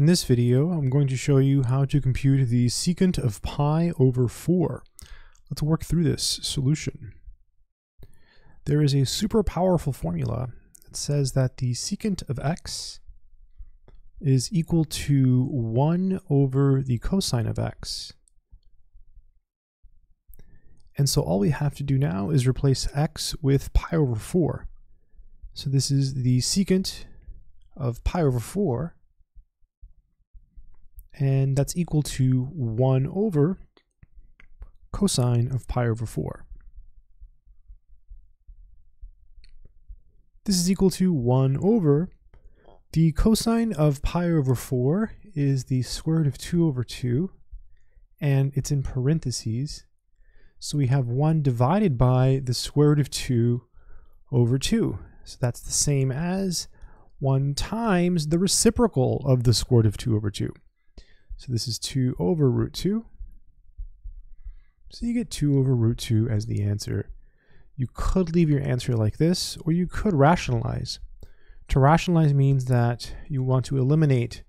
In this video, I'm going to show you how to compute the secant of pi over 4. Let's work through this solution. There is a super powerful formula that says that the secant of x is equal to 1 over the cosine of x. And so all we have to do now is replace x with pi over 4. So this is the secant of pi over 4 and that's equal to 1 over cosine of pi over 4. This is equal to 1 over the cosine of pi over 4 is the square root of 2 over 2 and it's in parentheses. So we have 1 divided by the square root of 2 over 2 so that's the same as 1 times the reciprocal of the square root of 2 over 2 so this is 2 over root 2. So you get 2 over root 2 as the answer. You could leave your answer like this, or you could rationalize. To rationalize means that you want to eliminate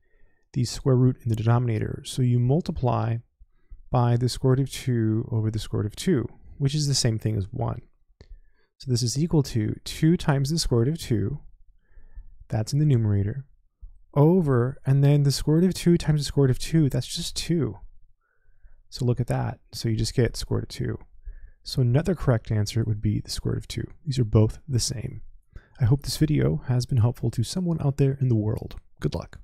the square root in the denominator. So you multiply by the square root of 2 over the square root of 2, which is the same thing as 1. So this is equal to 2 times the square root of 2, that's in the numerator, over, and then the square root of 2 times the square root of 2, that's just 2. So look at that. So you just get square root of 2. So another correct answer would be the square root of 2. These are both the same. I hope this video has been helpful to someone out there in the world. Good luck.